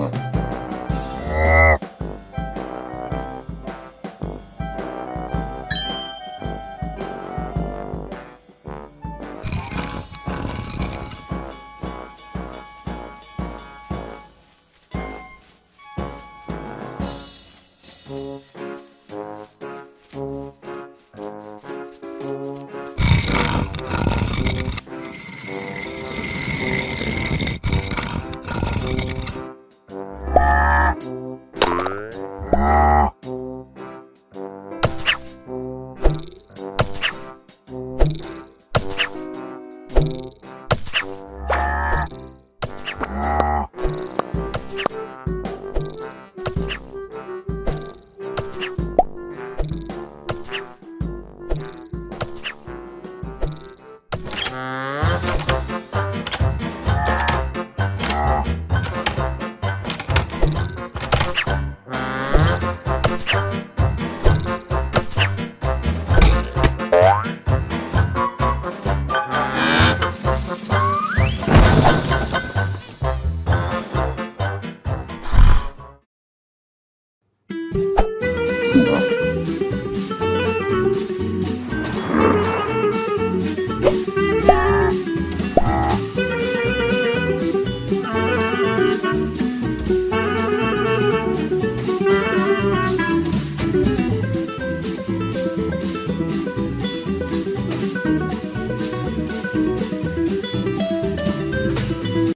Thank mm -hmm. you. Música